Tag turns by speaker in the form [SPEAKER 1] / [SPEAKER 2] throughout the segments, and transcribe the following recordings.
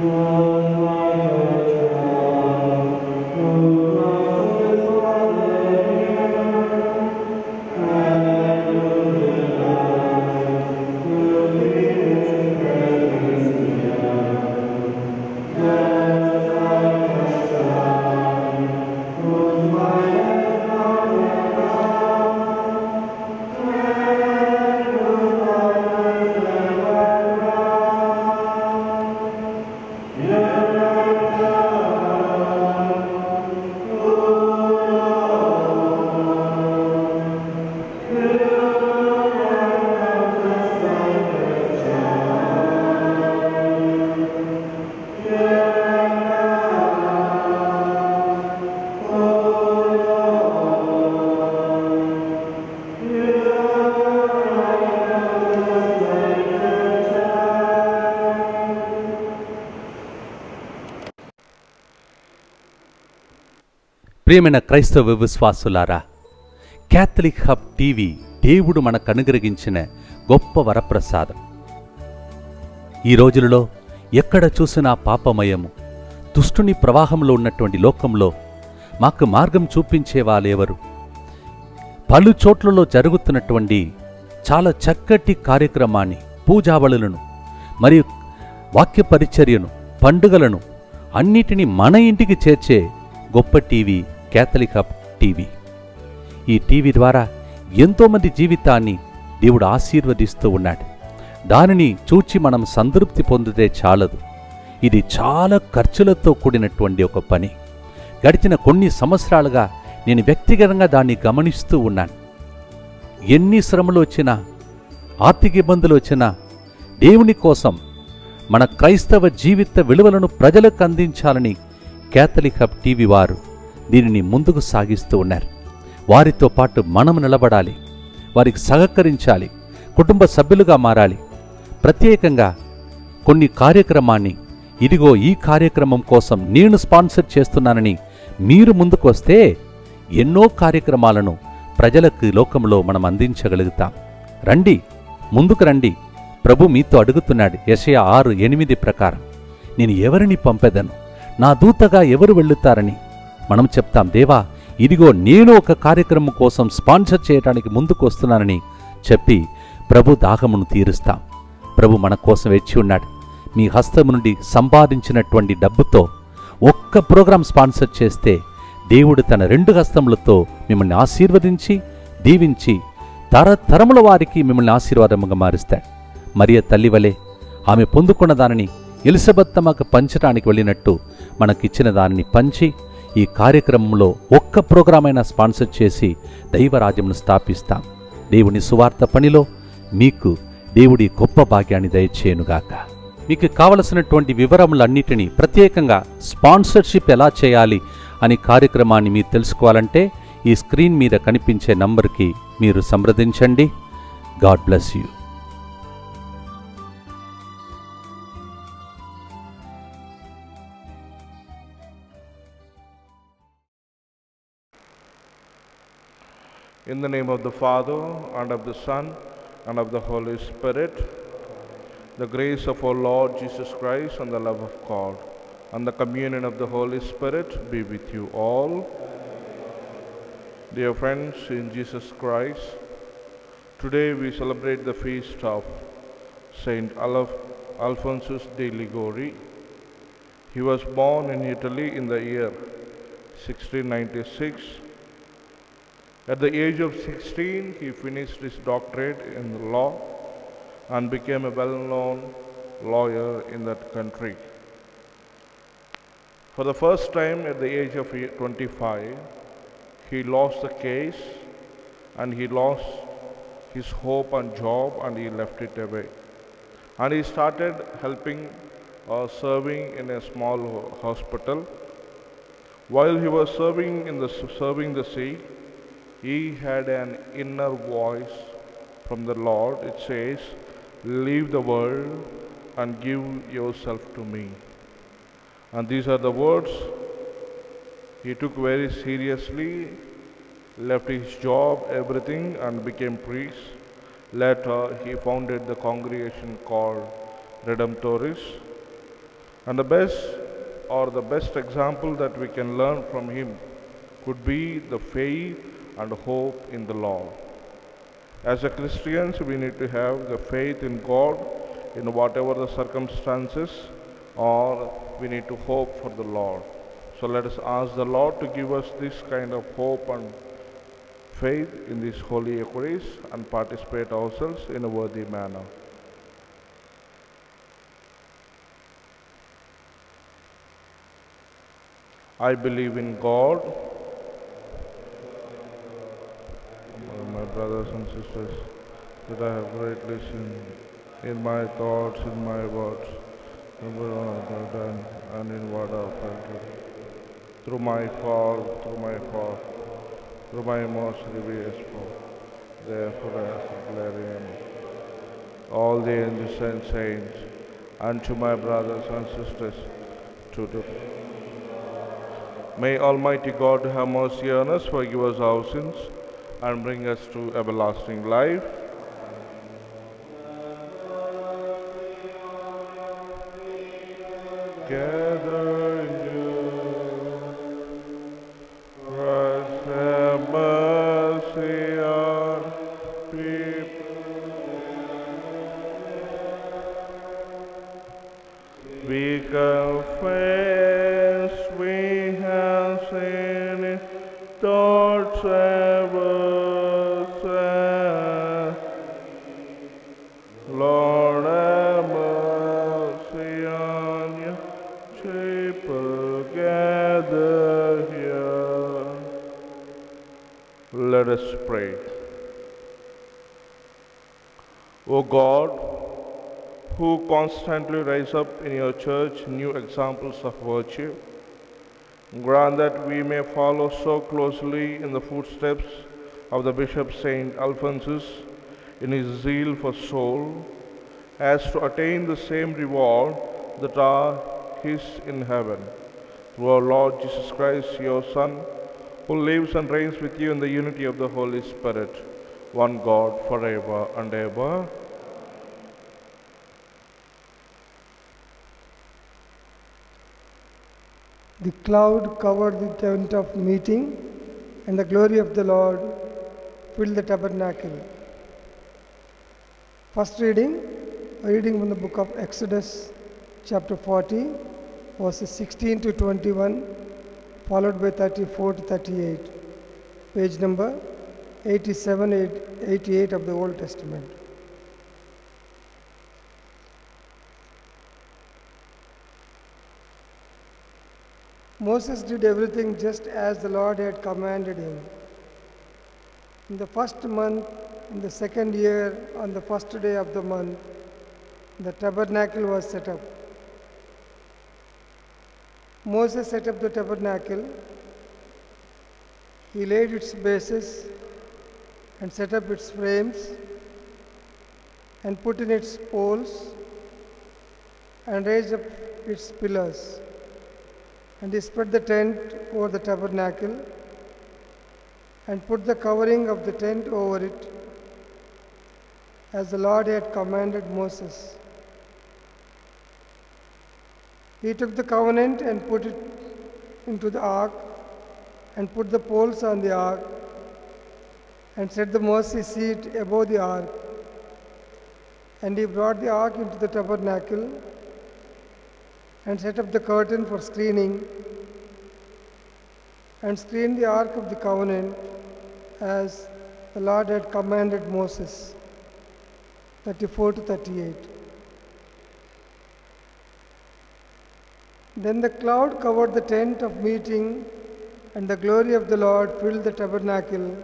[SPEAKER 1] Senhor. ప్రియమైన క్రైస్తవ విశ్వాసులారా క్యాథలిక్ హబ్ టీవీ దేవుడు మనకు అనుగ్రహించిన గొప్ప వరప్రసాదం. ఈ రోజులలో ఎక్కడ చూసినా పాపమయము దుష్టుని ప్రవాహంలో ఉన్నటువంటి లోకంలో మాకు మార్గం చూపించే వాళ్ళెవరు పలు చోట్లలో జరుగుతున్నటువంటి చాలా చక్కటి కార్యక్రమాన్ని పూజావళులను మరియు వాక్య పరిచర్యను పండుగలను అన్నిటినీ మన ఇంటికి చేర్చే గొప్ప టీవీ క్యాథలిక్ హబ్ టీవీ. ఈ టీవీ ద్వారా ఎంతోమంది జీవితాన్ని దేవుడు ఆశీర్వదిస్తూ ఉన్నాడు. దానిని చూచి మనం సంతృప్తి పొందితే చాలదు. ఇది చాలా ఖర్చులతో కూడినటువంటి ఒక పని. గడిచిన కొన్ని సంవత్సరాలుగా నేను వ్యక్తిగతంగా దాన్ని గమనిస్తూ ఉన్నాను. ఎన్ని శ్రమలు వచ్చినా ఆర్థిక ఇబ్బందులు వచ్చినా దేవుని కోసం మన క్రైస్తవ జీవిత విలువలను ప్రజలకు అందించాలని క్యాథలిక్ హబ్ టీవీ వారు దీనిని ముందుకు సాగిస్తూ ఉన్నారు. వారితో పాటు మనం నిలబడాలి. వారికి సహకరించాలి. కుటుంబ సభ్యులుగా మారాలి. ప్రత్యేకంగా కొన్ని కార్యక్రమాన్ని ఇదిగో ఈ కార్యక్రమం కోసం నేను స్పాన్సర్ చేస్తున్నానని మీరు ముందుకు వస్తే ఎన్నో కార్యక్రమాలను ప్రజలకు లోకంలో మనం అందించగలుగుతాం. రండి ముందుకు రండి. ప్రభు మీతో అడుగుతున్నాడు యశయ ఆరు ఎనిమిది ప్రకారం. నేను ఎవరిని పంపెదను? నా దూతగా ఎవరు వెళ్ళుతారని మనం చెప్తాం దేవా ఇదిగో నేను ఒక కార్యక్రమం కోసం స్పాన్సర్ చేయడానికి ముందుకు వస్తున్నానని చెప్పి ప్రభు దాహమును తీరుస్తాం. ప్రభు మన కోసం వేచి ఉన్నాడు. మీ హస్తము నుండి సంపాదించినటువంటి డబ్బుతో ఒక్క ప్రోగ్రాం స్పాన్సర్ చేస్తే దేవుడు తన రెండు హస్తములతో మిమ్మల్ని ఆశీర్వదించి దీవించి తరతరముల వారికి మిమ్మల్ని ఆశీర్వాదముగా మారుస్తాడు. మరియ తల్లి వలె ఆమె పొందుకున్న దానిని ఎలిజబెత్తమ్మకు పంచడానికి వెళ్ళినట్టు మనకిచ్చిన దానిని పంచి ఈ కార్యక్రమంలో ఒక్క ప్రోగ్రాం అయినా స్పాన్సర్ చేసి దైవరాజ్యంను స్థాపిస్తాం. దేవుని సువార్త పనిలో మీకు దేవుడి గొప్ప భాగ్యాన్ని దయచేయనుగాక. మీకు కావలసినటువంటి వివరములన్నిటినీ ప్రత్యేకంగా స్పాన్సర్షిప్ ఎలా చేయాలి అనే కార్యక్రమాన్ని మీరు తెలుసుకోవాలంటే ఈ స్క్రీన్ మీద కనిపించే నంబర్కి మీరు సంప్రదించండి. God bless you.
[SPEAKER 2] In the name of the Father, and of the Son, and of the Holy Spirit, the grace of our Lord Jesus Christ, and the love of God, and the communion of the Holy Spirit be with you all. Dear friends in Jesus Christ, today we celebrate the feast of Saint Alf- Alphonsus de Liguori. He was born in Italy in the year 1696. At the age of 16, he finished his doctorate in law and became a well known lawyer in that country. For the first time at the age of 25, he lost the case and he lost his hope and job and he left it away. And he started helping or serving in a small hospital. While he was serving in the serving the sick, he had an inner voice from the Lord. It says, Leave the world and give yourself to me. And these are the words he took very seriously, left his job, everything, and became priest. Later, he founded the congregation called Redemptorists. And the best or the best example that we can learn from him could be the faith and hope in the Lord. As a Christians, we need to have the faith in God in whatever the circumstances, or we need to hope for the Lord. So let us ask the Lord to give us this kind of hope and faith in this holy Eucharist and participate ourselves in a worthy manner. I believe in God, my brothers and sisters, that I have greatly sinned in my thoughts, in my words, in and in what I felt. Through my fault, through my fault, through my most grievous fault. Therefore I ask declaring all the angels and saints, and to my brothers and sisters, to do. May Almighty God have mercy on us, forgive us our sins, and bring us to everlasting life. Gather your people gather here. Let us pray. O God, who constantly raise up in your church new examples of virtue, grant that we may follow so closely in the footsteps of the Bishop Saint Alphonsus in his zeal for soul, as to attain the same reward that are his in heaven. Through our Lord Jesus Christ, your Son, who lives and reigns with you in the unity of the Holy Spirit, one God forever and ever.
[SPEAKER 3] The cloud covered the tent of meeting, and the glory of the Lord filled the tabernacle. First reading, a reading from the book of Exodus, chapter 40, verses 16 to 21, followed by 34 to 38. Page number 87 88 of the Old Testament. Moses did everything just as the Lord had commanded him. In the first month, in the second year, on the first day of the month, the tabernacle was set up. Moses set up the tabernacle. He laid its bases and set up its frames and put in its poles and raised up its pillars. And he spread the tent over the tabernacle and put the covering of the tent over it, as the Lord had commanded Moses. He took the covenant and put it into the ark and put the poles on the ark and set the mercy seat above the ark. And he brought the ark into the tabernacle and set up the curtain for screening and screened the ark of the covenant as the Lord had commanded Moses. 34 to 38. Then the cloud covered the tent of meeting, and the glory of the Lord filled the tabernacle.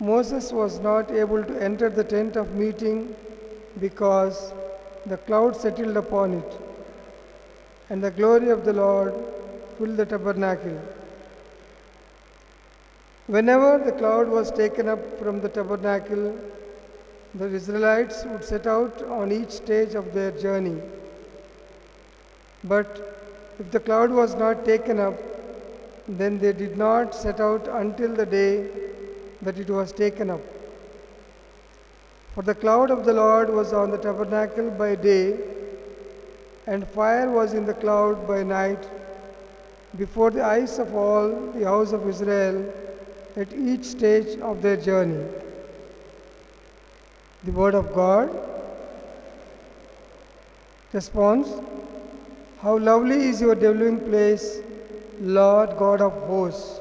[SPEAKER 3] Moses was not able to enter the tent of meeting because the cloud settled upon it, and the glory of the Lord filled the tabernacle. Whenever the cloud was taken up from the tabernacle, the Israelites would set out on each stage of their journey. But if the cloud was not taken up, then they did not set out until the day that it was taken up. For the cloud of the Lord was on the tabernacle by day, and fire was in the cloud by night before the eyes of all the house of Israel at each stage of their journey. The word of God. Response How lovely is your dwelling place, Lord God of hosts!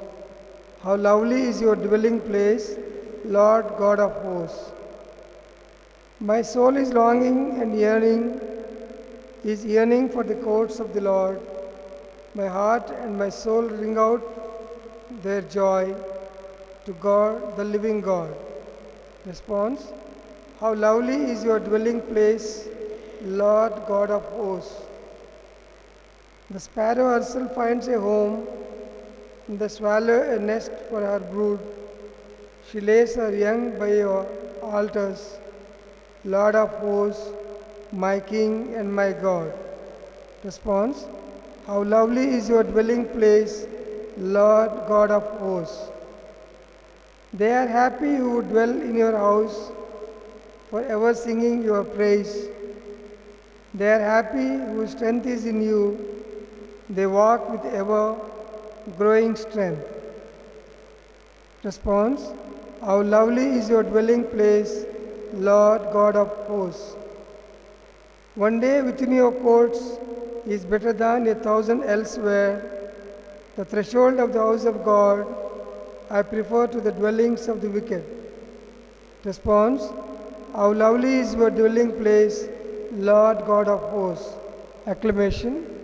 [SPEAKER 3] How lovely is your dwelling place, Lord God of hosts! My soul is longing and yearning, is yearning for the courts of the Lord. My heart and my soul ring out their joy to God, the living God. Response How lovely is your dwelling place, Lord God of hosts! The sparrow herself finds a home, the swallow a nest for her brood. She lays her young by your altars, Lord of hosts, my King and my God. Response How lovely is your dwelling place, Lord God of hosts! They are happy who dwell in your house, forever singing your praise. They are happy whose strength is in you. They walk with ever growing strength. Response How lovely is your dwelling place, Lord God of hosts! One day within your courts is better than a thousand elsewhere. The threshold of the house of God I prefer to the dwellings of the wicked. Response How lovely is your dwelling place, Lord God of hosts! Acclamation.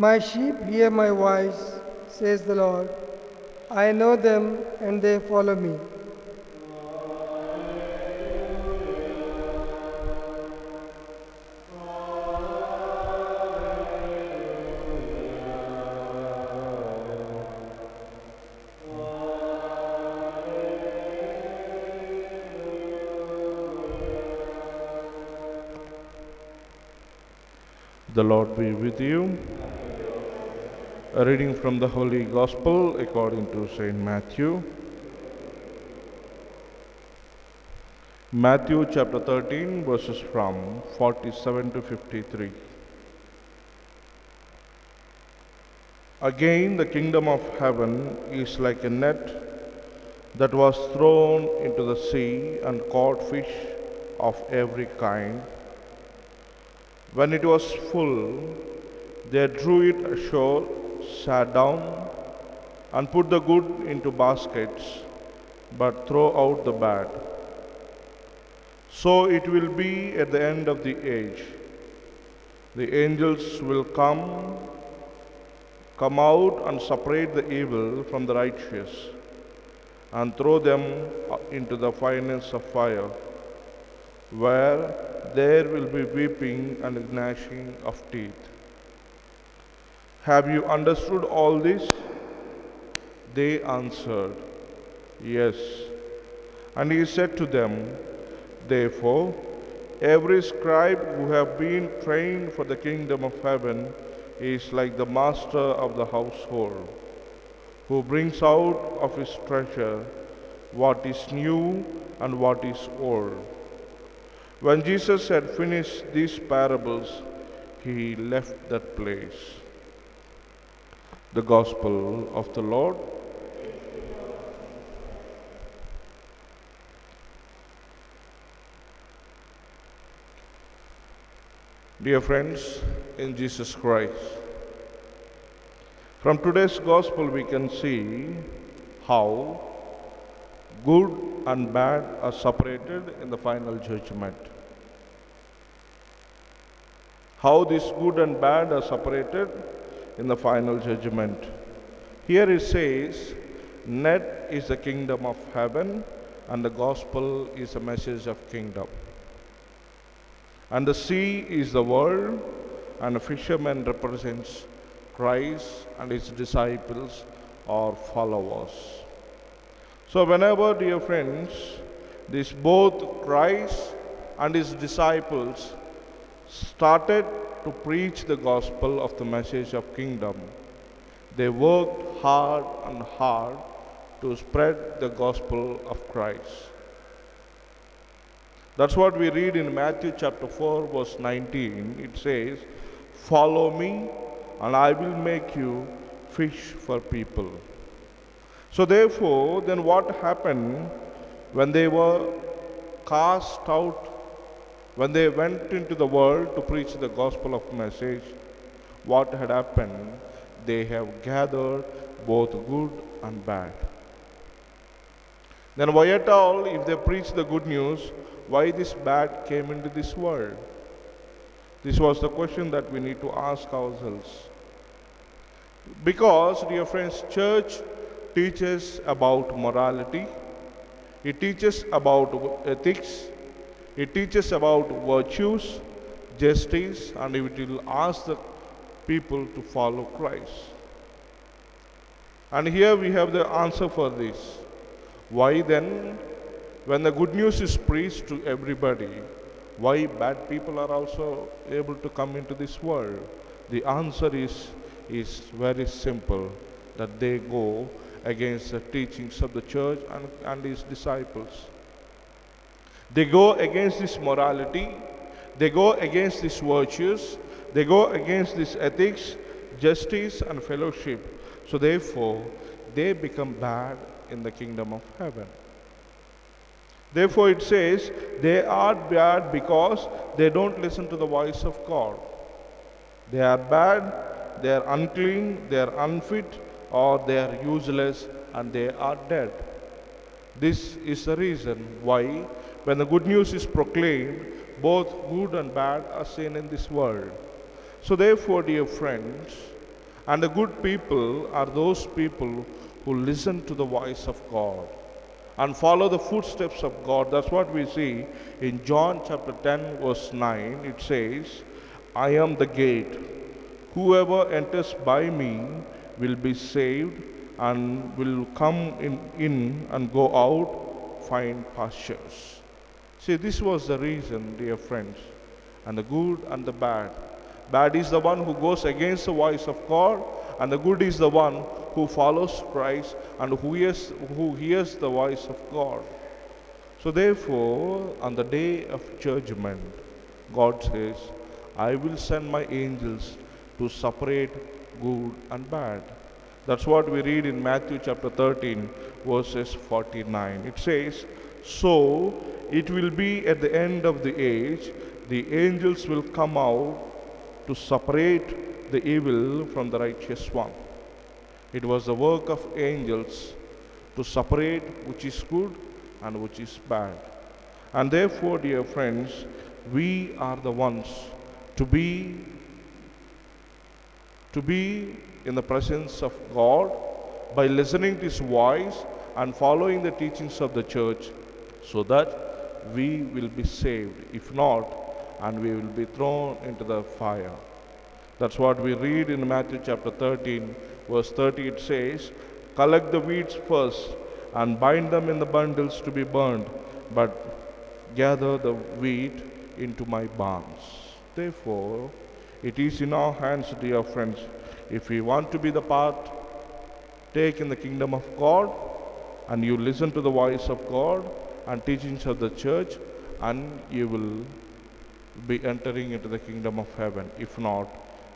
[SPEAKER 3] My sheep hear my voice, says the Lord. I know them and they follow me.
[SPEAKER 2] The Lord be with you. A reading from the Holy Gospel according to St. Matthew. Matthew chapter 13, verses from 47 to 53. Again, the kingdom of heaven is like a net that was thrown into the sea and caught fish of every kind. When it was full, they drew it ashore, sat down, and put the good into baskets, but throw out the bad. So it will be at the end of the age. The angels will come, come out and separate the evil from the righteous, and throw them uh, into the furnace of fire, where there will be weeping and gnashing of teeth. Have you understood all this? They answered, Yes. And he said to them, Therefore, every scribe who have been trained for the kingdom of heaven is like the master of the household, who brings out of his treasure what is new and what is old. When Jesus had finished these parables, he left that place. The Gospel of the Lord. Dear friends in Jesus Christ, from today's Gospel we can see how good and bad are separated in the final judgment. How this good and bad are separated in the final judgment. Here it says, Net is the kingdom of heaven, and the gospel is a message of kingdom. And the sea is the world, and a fisherman represents Christ and his disciples or followers. So, whenever, dear friends, This both Christ and his disciples started to preach the gospel of the message of kingdom. They worked hard and hard to spread the gospel of Christ. That's what we read in Matthew chapter 4, verse 19. It says, Follow me, and I will make you fish for people. So, therefore, then what happened when they were cast out, when they went into the world to preach the gospel of message? What had happened? They have gathered both good and bad. Then, why at all, if they preach the good news, why this bad came into this world? This was the question that we need to ask ourselves. Because, dear friends, church teaches about morality, it teaches about ethics, it teaches about virtues, justice, and it will ask the people to follow Christ. And here we have the answer for this. Why then, when the good news is preached to everybody, why bad people are also able to come into this world? The answer is, is very simple that they go against the teachings of the church and, and his disciples. They go against this morality, they go against these virtues, they go against this ethics, justice, and fellowship. So, therefore, they become bad in the kingdom of heaven. Therefore, it says they are bad because they don't listen to the voice of God. They are bad, they are unclean, they are unfit, or they are useless, and they are dead. This is the reason why, when the good news is proclaimed, both good and bad are seen in this world. So, therefore, dear friends, and the good people are those people who listen to the voice of God and follow the footsteps of God. That's what we see in John chapter 10, verse 9. It says, I am the gate. Whoever enters by me will be saved and will come in, in and go out, find pastures. See, this was the reason, dear friends, and the good and the bad. Bad is the one who goes against the voice of God, and the good is the one who follows Christ and who hears, who hears the voice of God. So, therefore, on the day of judgment, God says, I will send my angels to separate good and bad. That's what we read in Matthew chapter 13, verses 49. It says, So it will be at the end of the age, the angels will come out to separate the evil from the righteous one. It was the work of angels to separate which is good and which is bad. And therefore, dear friends, we are the ones to be to be in the presence of God by listening to his voice and following the teachings of the church so that we will be saved. If not, and we will be thrown into the fire. That's what we read in Matthew chapter 13, verse 30. It says, Collect the weeds first and bind them in the bundles to be burned, but gather the wheat into my barns. Therefore, it is in our hands, dear friends, if we want to be the part, take in the kingdom of God, and you listen to the voice of God and teachings of the church, and you will be entering into the kingdom of heaven. If not,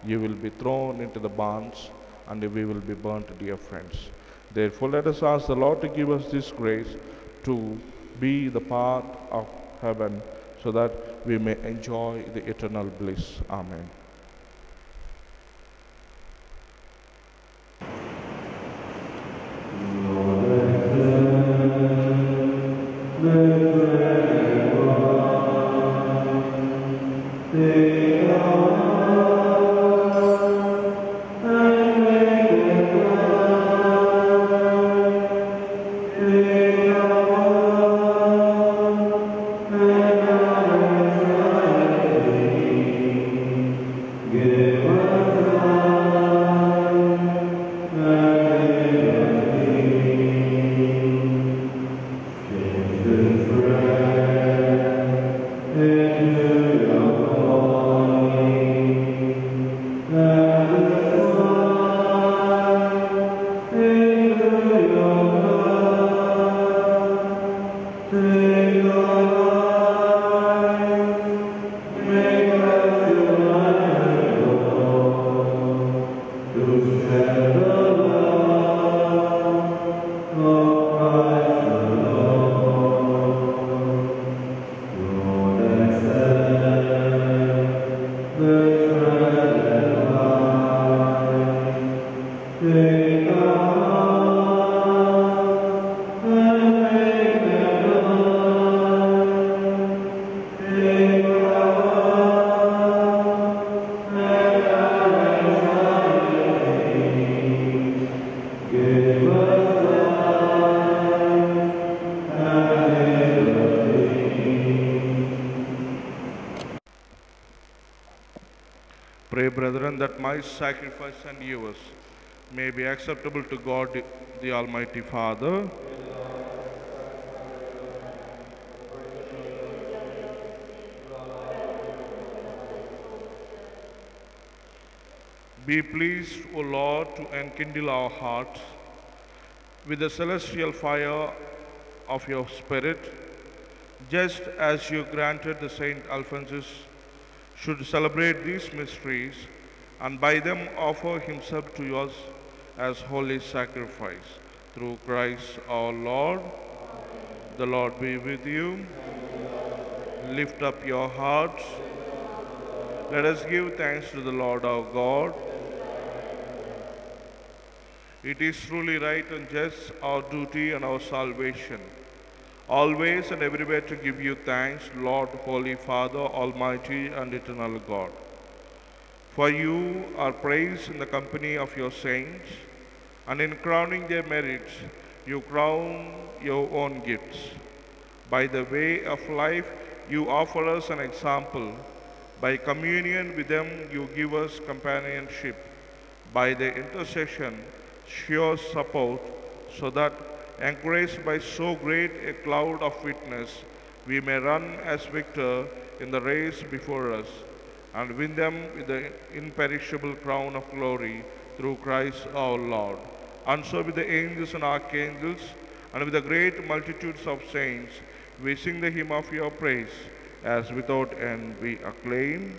[SPEAKER 2] you will be thrown into the barns and we will be burnt, dear friends. Therefore, let us ask the Lord to give us this grace to be the part of heaven so that we may enjoy the eternal bliss. Amen. That my sacrifice and yours may be acceptable to God the Almighty Father. Be pleased, O Lord, to enkindle our hearts with the celestial fire of your Spirit, just as you granted the Saint Alphonsus should celebrate these mysteries and by them offer himself to us as holy sacrifice. Through Christ our Lord. The Lord be with you. Lift up your hearts. Let us give thanks to the Lord our God. It is truly right and just our duty and our salvation, always and everywhere to give you thanks, Lord, Holy Father, Almighty and Eternal God. For you are praised in the company of your saints, and in crowning their merits, you crown your own gifts. By the way of life, you offer us an example. By communion with them, you give us companionship. By their intercession, sure support, so that, encouraged by so great a cloud of witness, we may run as victor in the race before us, and win them with the imperishable crown of glory through Christ our Lord. And so with the angels and archangels, and with the great multitudes of saints, we sing the hymn of your praise, as without end we acclaim.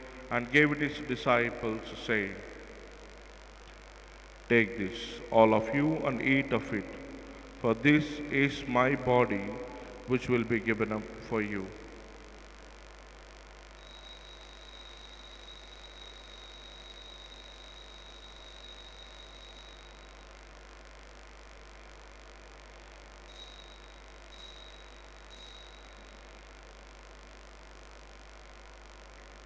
[SPEAKER 2] and gave it his disciples, saying, Take this, all of you, and eat of it, for this is my body, which will be given up for you.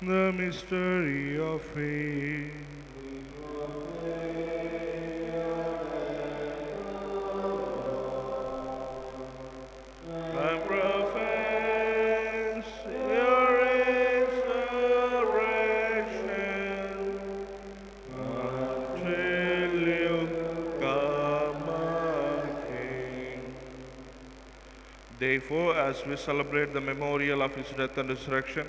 [SPEAKER 2] The mystery of faith. I profess your resurrection until you come again. Therefore, as we celebrate the memorial of his death and resurrection,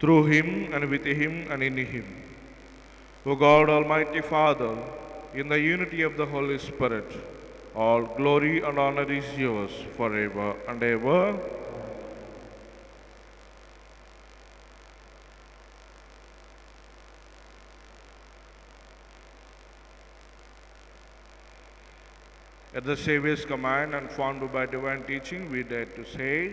[SPEAKER 2] Through him and with him and in him. O God, Almighty Father, in the unity of the Holy Spirit, all glory and honor is yours forever and ever. At the Saviour's command and formed by divine teaching, we dare to say,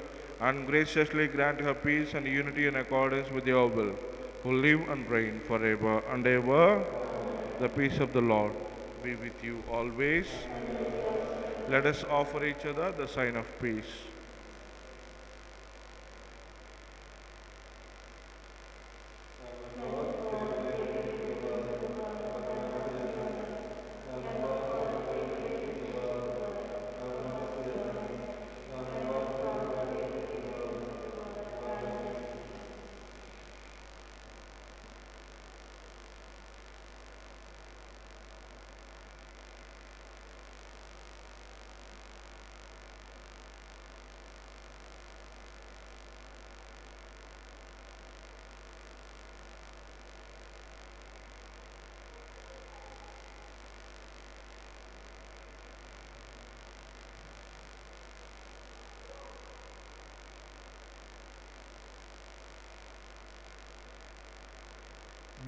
[SPEAKER 2] and graciously grant her peace and unity in accordance with your will, who live and reign forever and ever. The peace of the Lord be with you always. Let us offer each other the sign of peace.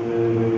[SPEAKER 4] Surely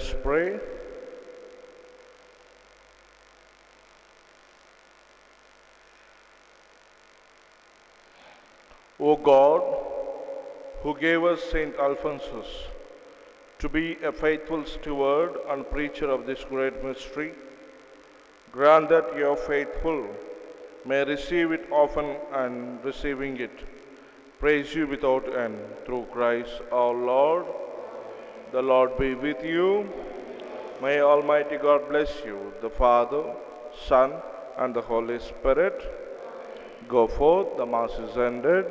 [SPEAKER 4] us pray. O God, who gave us Saint Alphonsus to be a faithful steward and preacher of this great mystery, grant that your faithful may receive it often and receiving it, praise you without end through Christ our Lord. The Lord be with you. May Almighty God bless you, the Father, Son, and the Holy Spirit. Go forth, the Mass is ended.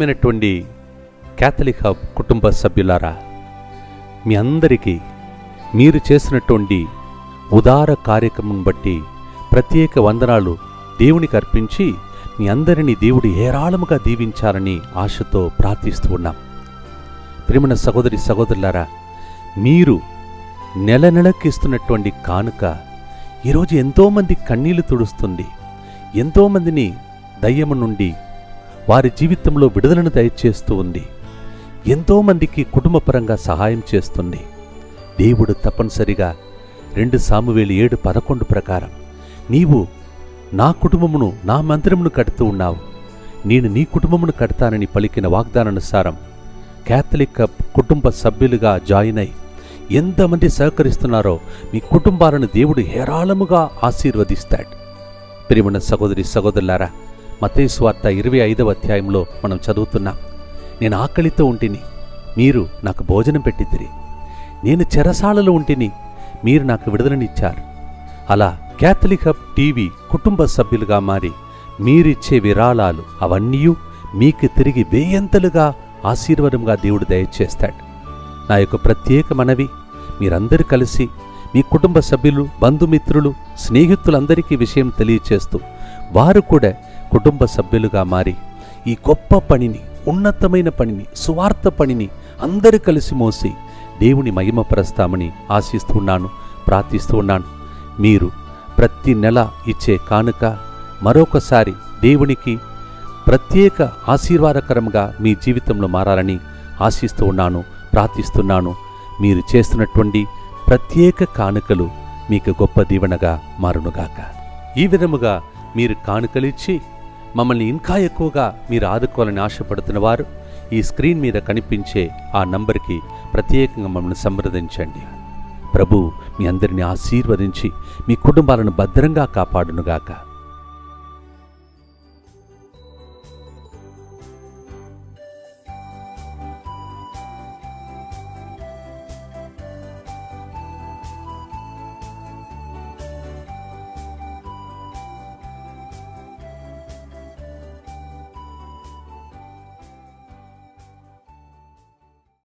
[SPEAKER 1] ప్రియమైనటువంటి Catholic hub కుటుంబ సభ్యులారా మీ అందరికీ మీరు చేసినటువంటి ఉదార కార్యక్రమం బట్టి ప్రత్యేక వందనాలు దేవునికి అర్పించి మీ అందరినీ దేవుడు ఏరాళముగా దీవించాలని ఆశతో ప్రార్థిస్తూ ఉన్నాం. ప్రియమైన సహోదరి సహోదరులారా మీరు నెల నెలకి ఇస్తున్నటువంటి కానుక ఈరోజు ఎంతోమంది కన్నీళ్ళు తుడుస్తుంది ఎంతోమందిని దయ్యము నుండి వారి జీవితంలో విడుదలను దయచేస్తూ ఉంది. ఎంతోమందికి కుటుంబపరంగా సహాయం చేస్తుంది. దేవుడు తప్పనిసరిగా రెండు సామువేలు ఏడు పదకొండు ప్రకారం నీవు నా కుటుంబమును నా మందిరమును కడుతూ ఉన్నావు. నేను నీ కుటుంబమును కడతానని పలికిన వాగ్దానానుసారం క్యాథలిక్ కప్ కుటుంబ సభ్యులుగా జాయిన్ అయి ఎంతమంది సహకరిస్తున్నారో మీ కుటుంబాలను దేవుడు హేరాళముగా ఆశీర్వదిస్తాడు. ప్రియమైన సహోదరి సహోదరులారా మతేసు వార్త ఇరవై ఐదవ అధ్యాయంలో మనం చదువుతున్నాం. నేను ఆకలితో ఉంటిని మీరు నాకు భోజనం పెట్టిద్దిరి. నేను చెరసాలలో ఉంటిని మీరు నాకు విడుదలనిచ్చారు. అలా క్యాథలిక్ హబ్ టీవీ కుటుంబ సభ్యులుగా మారి మీరిచ్చే విరాళాలు అవన్నీ మీకు తిరిగి వేయంతలుగా ఆశీర్వాదంగా దేవుడు దయచేస్తాడు. నా యొక్క ప్రత్యేక మనవి మీరందరూ కలిసి మీ కుటుంబ సభ్యులు బంధుమిత్రులు స్నేహితులందరికీ విషయం తెలియచేస్తూ వారు కూడా కుటుంబ సభ్యులుగా మారి ఈ గొప్ప పనిని ఉన్నతమైన పనిని సువార్త పనిని అందరూ కలిసి మోసి దేవుని మహిమపరుస్తామని ఆశిస్తున్నాను ప్రార్థిస్తూ ఉన్నాను. మీరు ప్రతి నెల ఇచ్చే కానుక మరొకసారి దేవునికి ప్రత్యేక ఆశీర్వాదకరంగా మీ జీవితంలో మారాలని ఆశిస్తూ ఉన్నాను ప్రార్థిస్తున్నాను. మీరు చేస్తున్నటువంటి ప్రత్యేక కానుకలు మీకు గొప్ప దీవెనగా మారునుగాక. ఈ విధముగా మీరు కానుకలిచ్చి మమ్మల్ని ఇంకా ఎక్కువగా మీరు ఆదుకోవాలని ఆశపడుతున్న వారు ఈ స్క్రీన్ మీద కనిపించే ఆ నంబర్కి ప్రత్యేకంగా మమ్మల్ని సంప్రదించండి. ప్రభు మీ అందరిని ఆశీర్వదించి మీ కుటుంబాలను భద్రంగా కాపాడునుగాక.